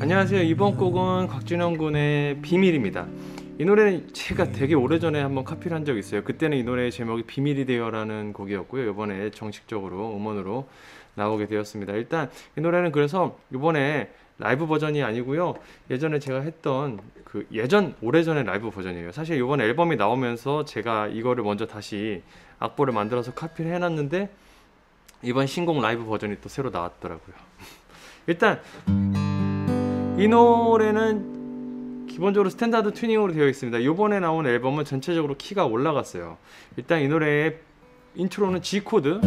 안녕하세요. 이번 곡은 곽준영 군의 비밀입니다. 이 노래는 제가 되게 오래전에 한번 카피를 한 적이 있어요. 그때는 이 노래의 제목이 비밀이 되어라는 곡이었고요. 이번에 정식적으로 음원으로 나오게 되었습니다. 일단 이 노래는 그래서 이번에 라이브 버전이 아니고요. 예전에 제가 했던 그 예전 오래전의 라이브 버전이에요. 사실 이번 앨범이 나오면서 제가 이거를 먼저 다시 악보를 만들어서 카피를 해놨는데 이번 신곡 라이브 버전이 또 새로 나왔더라고요. 일단 이 노래는 기본적으로 standard 튜닝으로 되어 있습니다. 이번에 나온 앨범은 전체적으로 키가 올라갔어요. 일단 이 노래의 intro는 G 코드.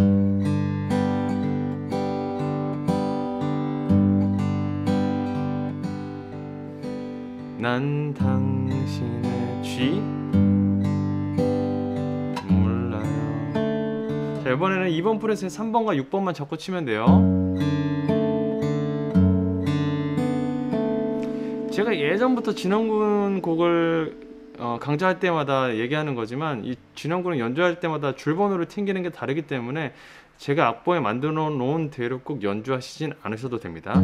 난 당신의 G 몰라요. 자 이번에는 2번 프렛에 3번과 6번만 적고 치면 돼요. 제가 예전부터 진원군 곡을 어, 강좌할 때마다 얘기하는 거지만 이 진원군을 연주할 때마다 줄번호를 튕기는 게 다르기 때문에 제가 악보에 만들어 놓은 대로 꼭 연주하시진 않으셔도 됩니다.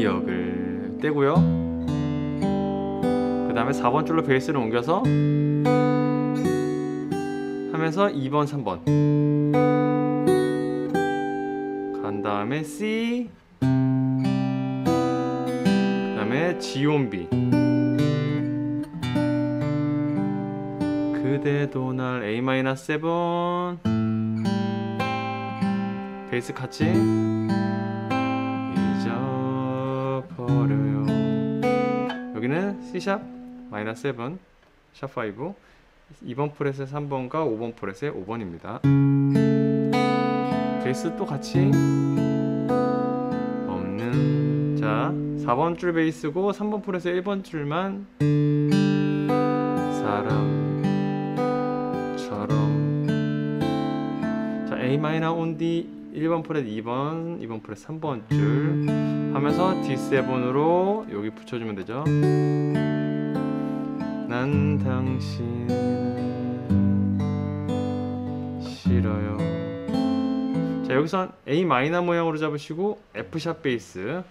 기억을 떼고요. 그 다음에 4번 줄로 베이스를 옮겨서 하면서 2번, 3번. 간 다음에 C. 그 다음에 지온비. 그대도 날 A 마이너 7 베이스 같이 어버려요. 여기는 C 샵 마이너 7샵5 2번 프렛의 3번과 5번 프렛의 5번입니다. 베이스 또 같이 없는 자 4번 줄 베이스고 3번 프렛의 1번 줄만 사람처럼. 자 A 마이너 온 D 1번 프렛 2번 2번 프렛 3번 줄 하면서 D7으로 여기 붙여주면 되죠 난 당신 싫어요 자 여기선 A 마이너 모양으로 잡으시고 F 샵 베이스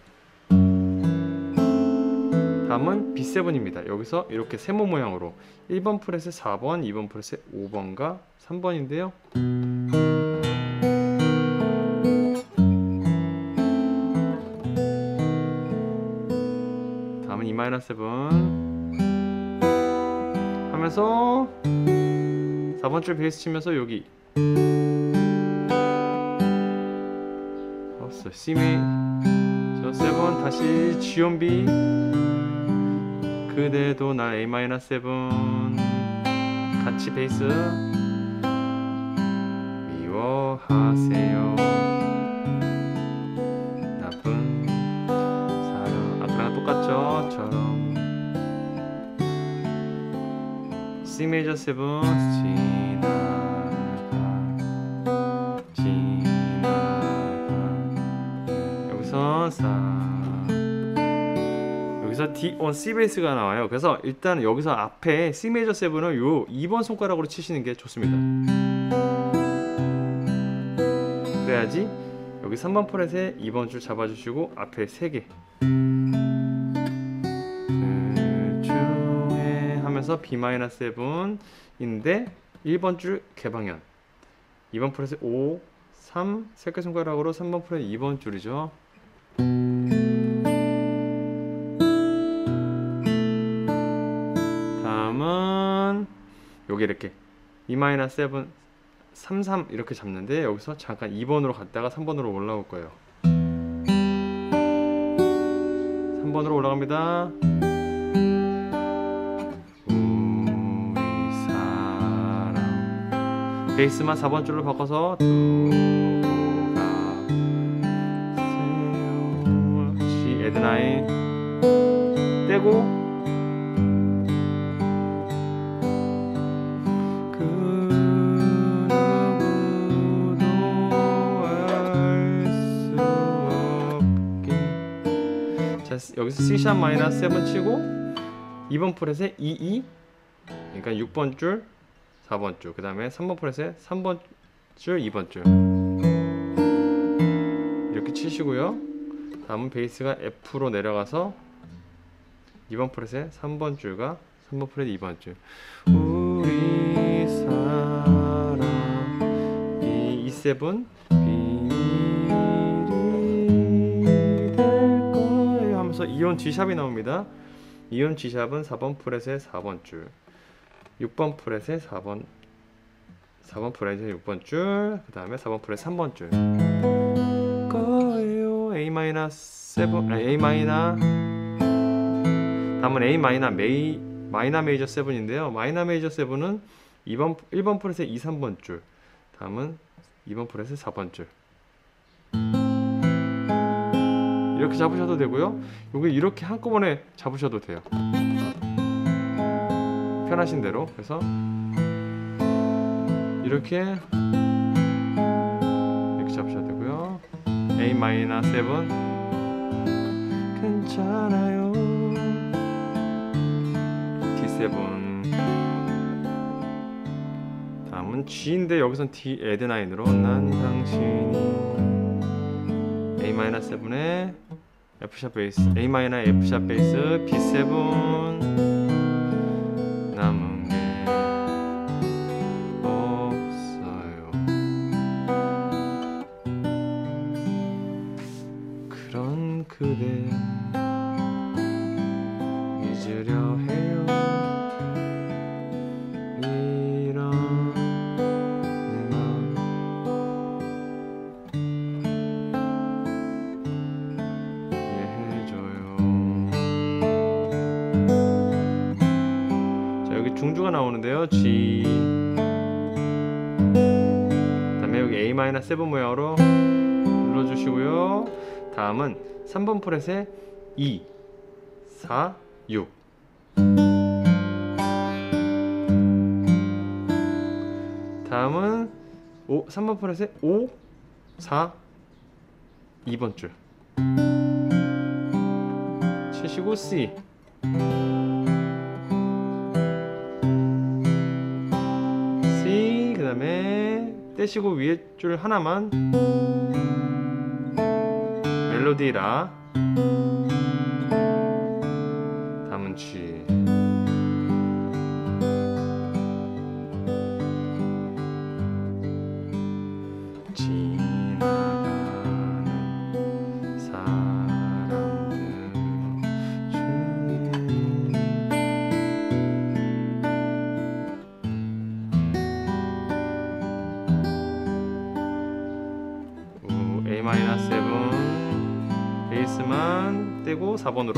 다음은 B7입니다. 여기서 이렇게 세모 모양으로 1번 프렛의 4번, 2번 프렛의 5번과 3번인데요. 마이너 7 하면서 4번 줄 베이스 치면서 여기. 없어 C 미저 세븐 다시 G온비. 그대도 날 A 마이너 7 같이 베이스. 미워하세요 C 메이저 7 지나가 지나가 여기서 사 여기서 D on C 베이스가 나와요. 그래서 일단 여기서 앞에 C 메이저 7을 요 2번 손가락으로 치시는 게 좋습니다. 그래야지 여기 3번 프렛에 2번 줄 잡아주시고 앞에 3개 하면서 B-7인데 1번 줄 개방현 2번 프렛에 5, 3 세개 손가락으로 3번 프렛 2번 줄이죠. 다음은 여기 이렇게 E 마이너 7 33 이렇게 잡는데 여기서 잠깐 2번으로 갔다가 3번으로 올라올 거예요. 3번으로 올라갑니다. 베이스만 4번 줄로 바꿔서. C 에드나인 떼고 자 여기서 C샵 마이너스 7 치고 2번 프렛에 2, 2 그러니까 6번 줄 4번 줄. 그 다음에 3번 프렛에 3번 줄, 2번 줄. 이렇게 치시고요. 다음은 베이스가 F로 내려가서 2번 프렛에 3번 줄과 3번 프렛 2번 줄. 우리 사랑 이 E7 비밀이 될 거예요 하면서 이온 G샵이 나옵니다. 이온 G샵은 4번 프렛에 4번 줄, 6번 프렛에 4번 4번 프렛에 6번 줄, 그 다음에 4번 프렛 3번 줄. 거예요 A 마이너 7, 아니, A 마이너 다음은 A 마이너 메이 마이너 메이저 7인데요. 마이너 메이저 7은 2번 1번 프렛에 2, 3번 줄. 다음은 2번 프렛에 4번 줄. 이렇게 잡으셔도 되고요. 여기 이렇게 한꺼번에 잡으셔도 돼요. 편하신 대로. 그래서 이렇게 이렇게 잡으셔도 되고요. A 마이너 7 괜찮아요. D7 다음은 G인데 여기선 D 에드나인으로 난 당신이 A 마이너 7에 F 샵 베이스 A 마이너 F 샵 베이스 B7 G 다음에 여기 A-7 모양으로 눌러주시고요. 다음은 3번 프렛에 2 4 6 다음은 5, 3번 프렛에 5 4 2번 줄. 치시고 C 다음에 떼시고 위에 줄 하나만 멜로디 라 다음은 G A-7 베이스만 떼고 4번으로.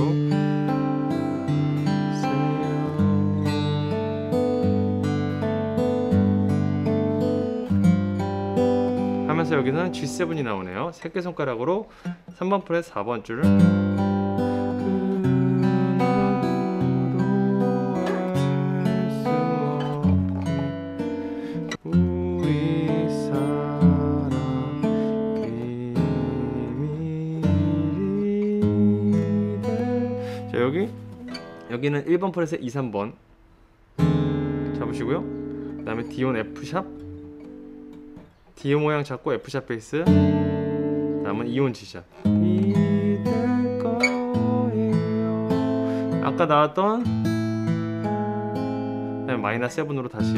하면서 여기는 G7이 나오네요. 새끼 손가락으로 3번 프렛 4번 줄을 여기는 1번 프렛에 2, 3번. 잡으시고요. 그 다음에 D온 F 샵. D 모양 잡고 F 샵 베이스. 다음은 이온 G 샵. 이될 거예요. 아까 나왔던 그다음에 마이너 7으로 다시.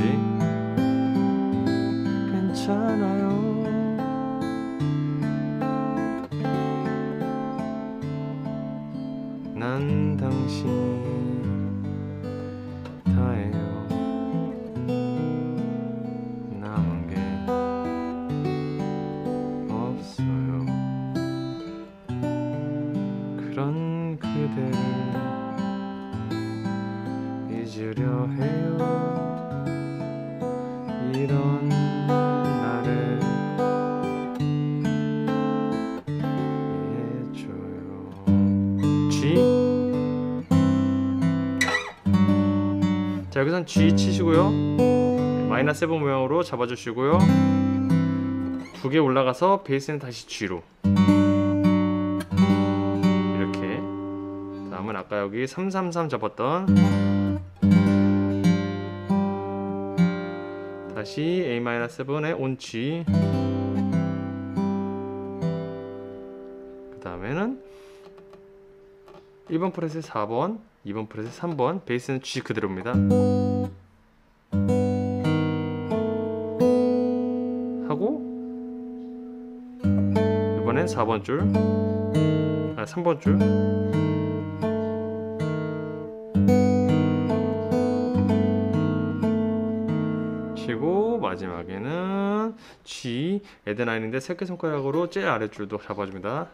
괜찮아 잊으려 해요. 이런 나를 이해해줘요. G 자 여기선 G 치시고요. 마이너 세븐 모양으로 잡아주시고요. 두 개 올라가서 베이스는 다시 G로 이렇게 다음은 아까 여기 333 잡았던 다시 A-7에 온 G 그 다음에는 1번 프렛에 4번 2번 프렛에 3번 베이스는 G 그대로입니다. 하고 이번엔 4번 줄 아, 3번 줄 마지막에는 G 에드나인인데 새끼손가락으로 제일 아랫줄도 잡아줍니다.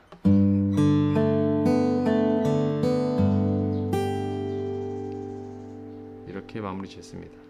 이렇게 마무리 짓습니다